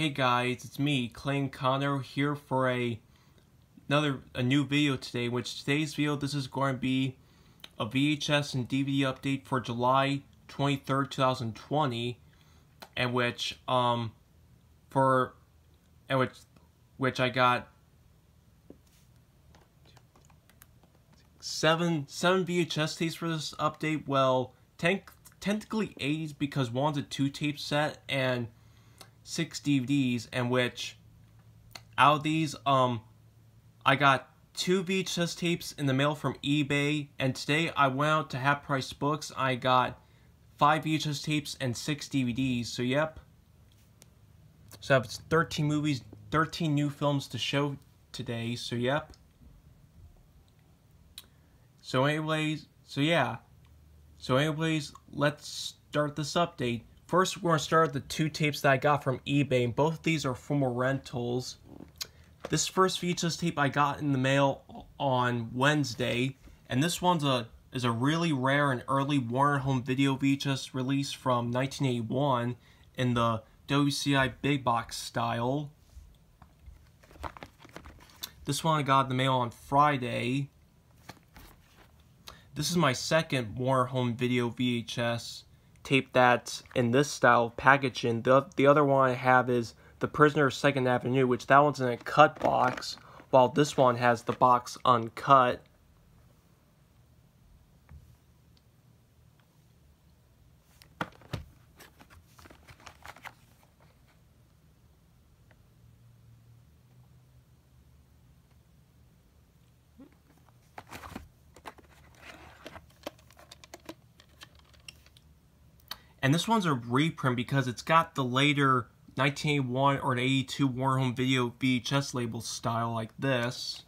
Hey guys, it's me, Clayton Condo, here for a another a new video today. Which today's video, this is going to be a VHS and DVD update for July 23rd, 2020, and which um for and which which I got seven seven VHS tapes for this update. Well, ten, technically eight because one's a two tape set and six DVDs, and which out of these, um, I got two VHS tapes in the mail from eBay, and today I went out to Half Price Books. I got five VHS tapes and six DVDs. So yep. So I have 13 movies, 13 new films to show today. So yep. So anyways, so yeah. So anyways, let's start this update. First, we're going to start with the two tapes that I got from eBay, and both of these are former rentals. This first VHS tape I got in the mail on Wednesday, and this one's a is a really rare and early Warner Home Video VHS release from 1981 in the WCI big box style. This one I got in the mail on Friday. This is my second Warner Home Video VHS tape that's in this style packaging. The, the other one I have is The Prisoner of Second Avenue, which that one's in a cut box, while this one has the box uncut. And this one's a reprint because it's got the later 1981 or 82 Warner Home Video VHS label style like this.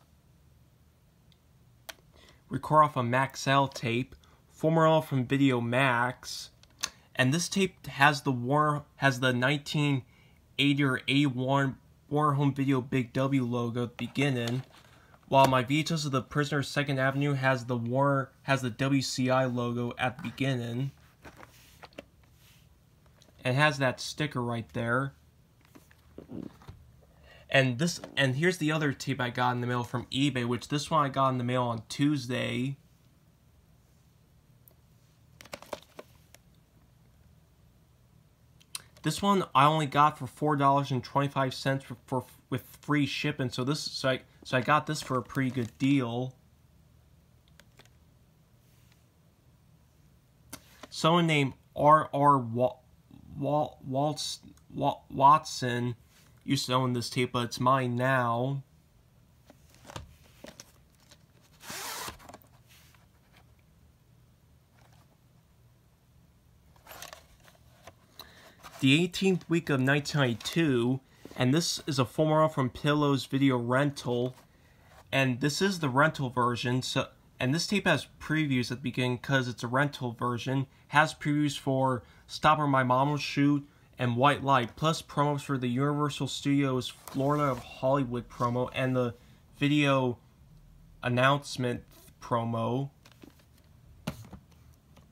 Record off a Maxell tape, formula from Video Max, and this tape has the war has the 1980 or 81 Warner Home Video Big W logo at the beginning, while my VHS of the Prisoner Second Avenue has the war has the WCI logo at the beginning and has that sticker right there. And this and here's the other tape I got in the mail from eBay, which this one I got in the mail on Tuesday. This one I only got for four dollars and twenty five cents for, for with free shipping. So this so I so I got this for a pretty good deal. Someone named R R Walt, Walt, Watson used to own this tape, but it's mine now. The 18th week of 1992, and this is a former from Pillows Video Rental, and this is the rental version, so and this tape has previews at the beginning because it's a rental version, has previews for Stop My Mom Will Shoot, and White Light, plus promos for the Universal Studios Florida of Hollywood promo and the video announcement promo.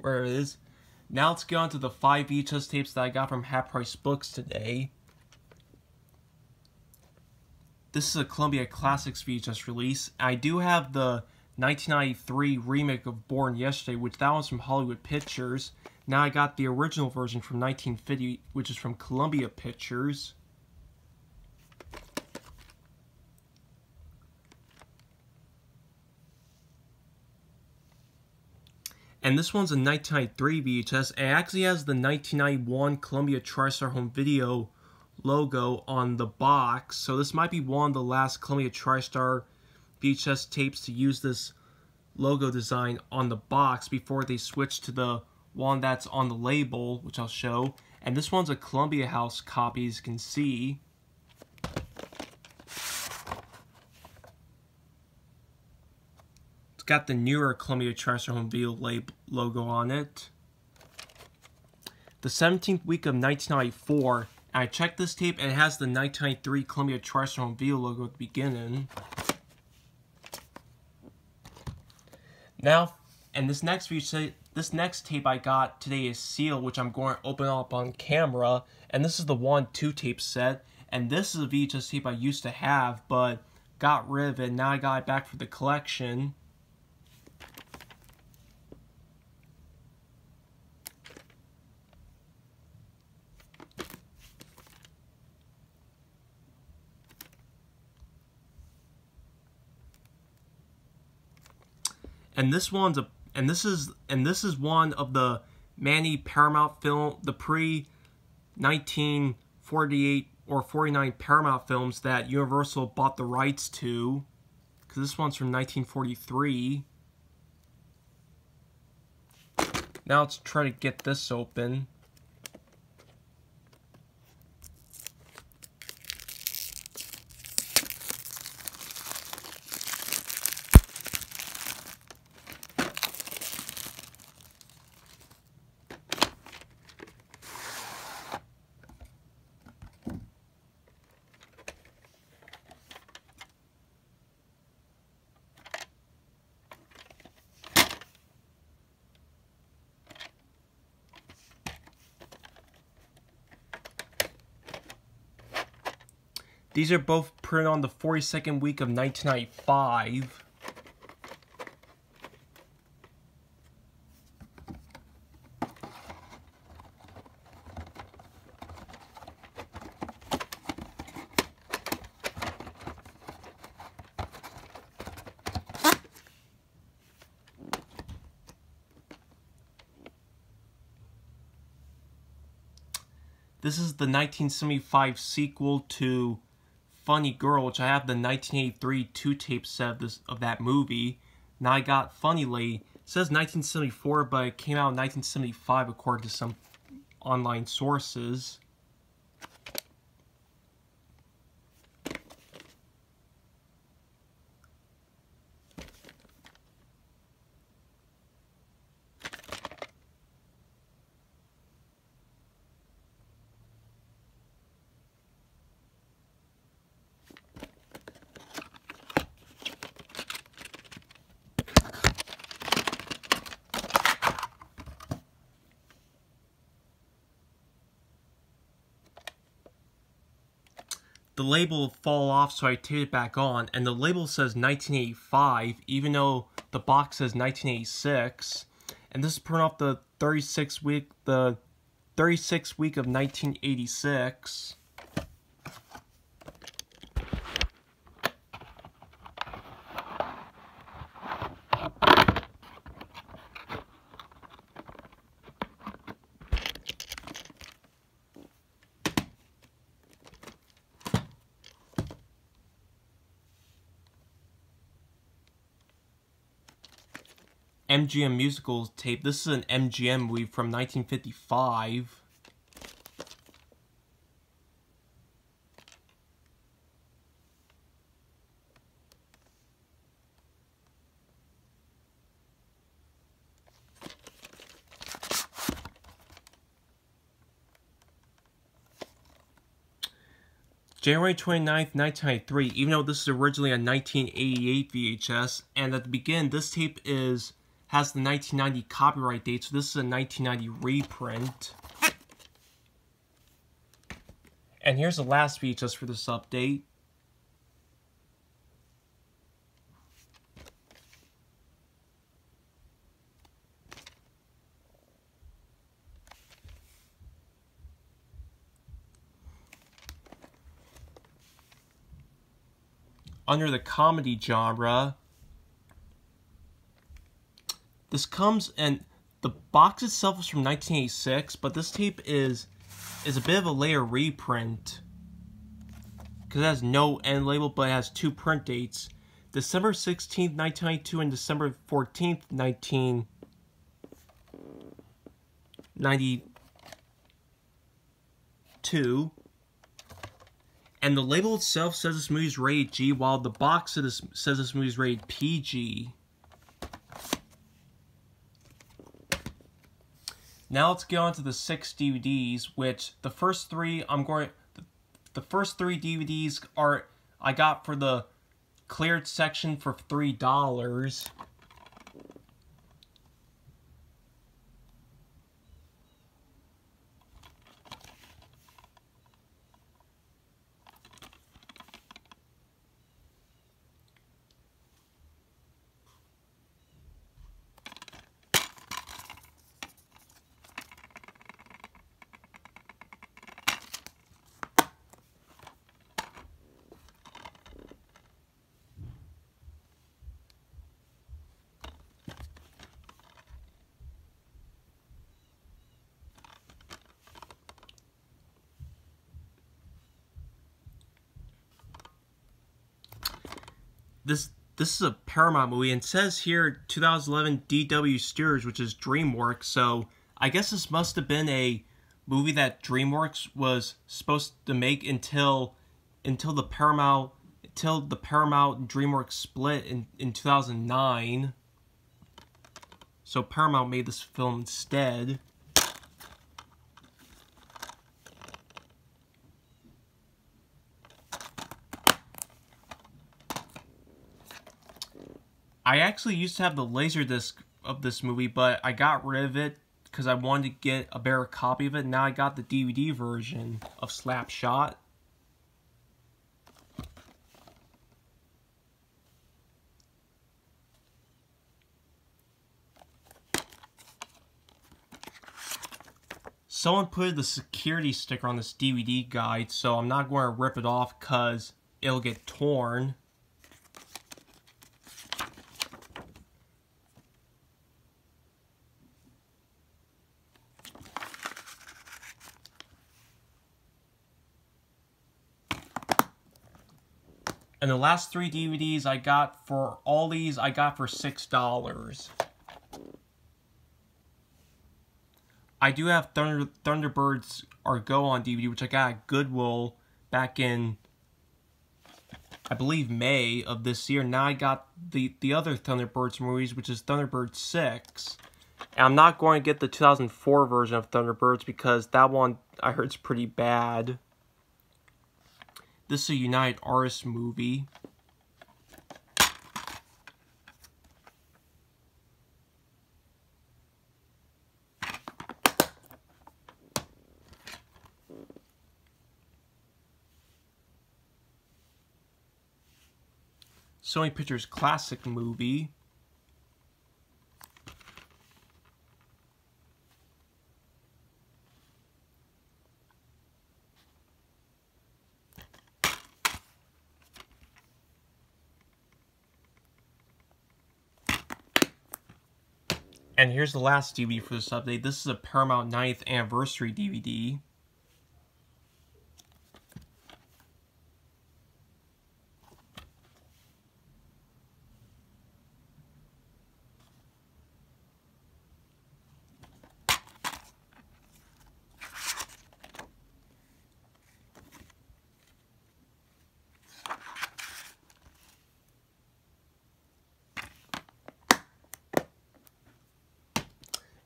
Where it is. Now let's get on to the five VHS tapes that I got from Half Price Books today. This is a Columbia Classics VHS release. I do have the 1993 remake of Born Yesterday, which that was from Hollywood Pictures. Now I got the original version from 1950, which is from Columbia Pictures. And this one's a 1993 VHS. It actually has the 1991 Columbia TriStar Home Video logo on the box. So this might be one of the last Columbia TriStar VHS tapes to use this logo design on the box before they switch to the one that's on the label, which I'll show. And this one's a Columbia House copy, as you can see. It's got the newer Columbia TriStar Home Video logo on it. The 17th week of 1994, I checked this tape and it has the 1993 Columbia TriStar Home Video logo at the beginning. Now, and this next video, this next tape I got today is sealed, which I'm going to open up on camera. And this is the one two tape set. And this is a VHS tape I used to have, but got rid of it. Now I got it back for the collection. And this one's a and this is and this is one of the Manny Paramount film the pre 1948 or 49 Paramount films that Universal bought the rights to. Because this one's from 1943 now let's try to get this open These are both printed on the 42nd week of 1995. This is the 1975 sequel to Funny Girl, which I have the 1983 two-tape set of, this, of that movie. Now I got Funny Lady. It says 1974, but it came out in 1975 according to some online sources. The label fall off so I taped it back on. And the label says 1985 even though the box says 1986 and this is printed off the 36 week the 36 week of 1986 MGM Musicals tape. This is an MGM movie from 1955. January 29th, 1993, even though this is originally a 1988 VHS, and at the beginning, this tape is has the 1990 copyright date, so this is a 1990 reprint. And here's the last VHS for this update. Under the comedy genre, this comes and the box itself is from 1986, but this tape is is a bit of a layer reprint because it has no end label, but it has two print dates: December 16th, 1992, and December 14th, 1992. And the label itself says this movie is rated G, while the box says this movie is rated PG. Now let's get on to the six DVDs, which the first three I'm going the, the first three DVDs are I got for the cleared section for three dollars. This this is a Paramount movie and says here 2011 DW Studios, which is DreamWorks. So I guess this must have been a movie that DreamWorks was supposed to make until until the Paramount until the Paramount DreamWorks split in in 2009. So Paramount made this film instead. I actually used to have the laser disc of this movie, but I got rid of it because I wanted to get a better copy of it. Now I got the DVD version of Slapshot. Someone put the security sticker on this DVD guide, so I'm not going to rip it off because it'll get torn. And the last three DVDs I got for all these, I got for $6. I do have Thunder Thunderbirds Are Go on DVD, which I got at Goodwill back in, I believe, May of this year. Now I got the, the other Thunderbirds movies, which is Thunderbird 6. And I'm not going to get the 2004 version of Thunderbirds because that one I heard is pretty bad. This is a United Artists movie. Sony Pictures classic movie. And here's the last DVD for this update. This is a Paramount 9th Anniversary DVD.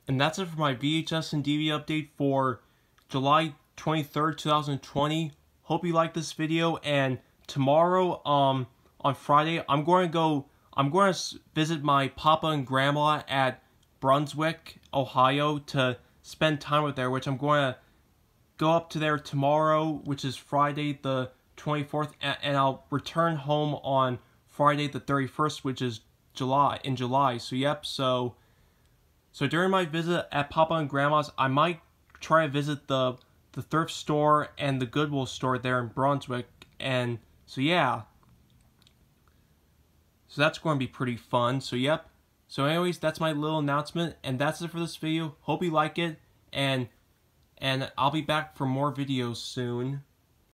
And that's it for my VHS and DVD update for July 23rd, 2020. Hope you like this video and tomorrow um on Friday I'm going to go I'm going to visit my papa and grandma at Brunswick, Ohio to spend time with there, which I'm going to go up to there tomorrow, which is Friday the 24th, and I'll return home on Friday the 31st, which is July in July. So yep, so so during my visit at Papa and Grandma's, I might try to visit the the thrift store and the Goodwill store there in Brunswick. And so yeah. So that's going to be pretty fun. So yep. So anyways, that's my little announcement and that's it for this video. Hope you like it and and I'll be back for more videos soon.